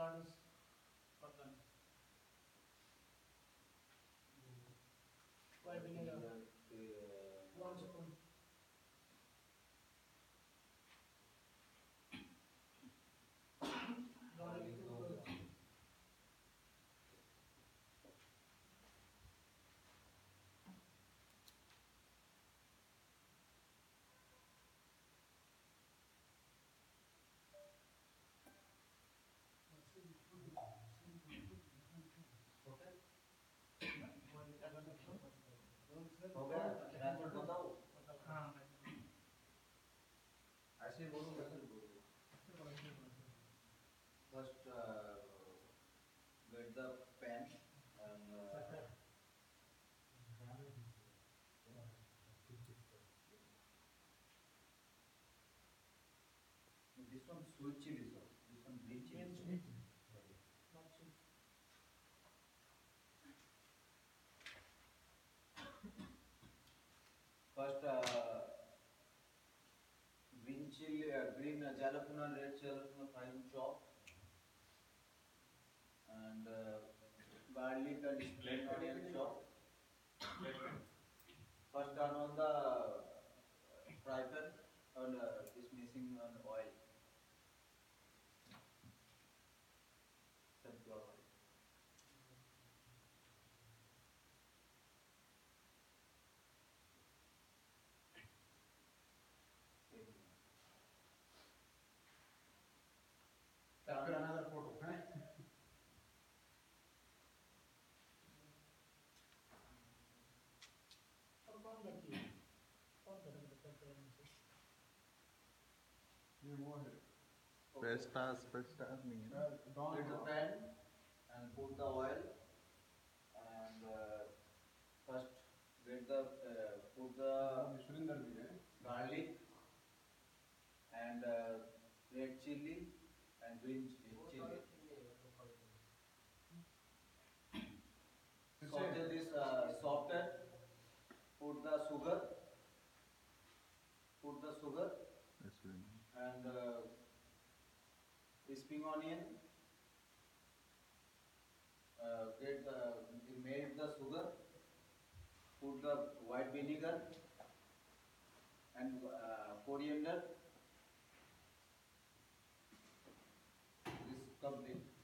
funds for them. Why we need a हो गया method बताओ हाँ ऐसे ही बोलो कैसे बोलो uh, get the pen and uh, this one sweet chili sauce. This one green First, uh, green chili, uh, green uh, jalapeno red jalapeno fine chop. And uh, garlic and spring onion chop. First turn on the uh, fry pan and uh, is missing on oil. ये वो है Okay. Stars stars नहीं है Don Get the pan and put the oil and uh, first get the uh, put the Surendra भी है garlic and uh, red chili and green chili. Saute this uh, salted. Put the sugar. and uh, crisping onion. Uh, get the we melt the sugar, put the white vinegar and uh, coriander. This complete.